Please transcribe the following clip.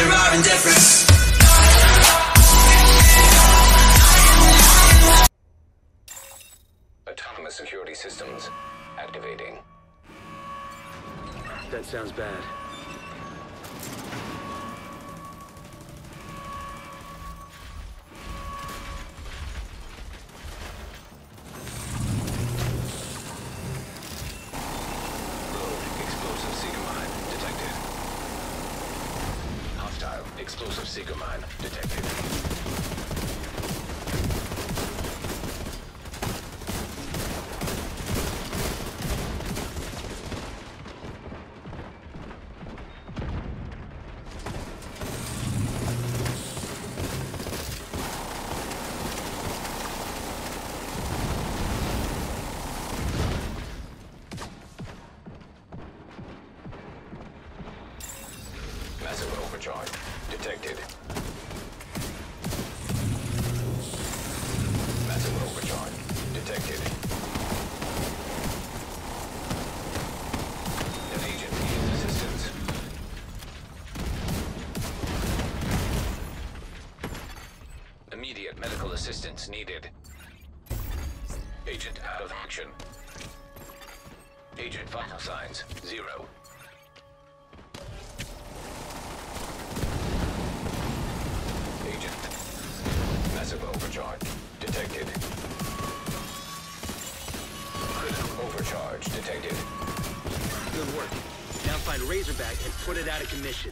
under our indifference. Autonomous security systems activating. That sounds bad. Explosive seeker mine detected. Massive overcharge detected. Massive overcharge detected. An agent needs assistance. Immediate medical assistance needed. Agent out of action. Agent vital signs zero. Find Razorback and put it out of commission.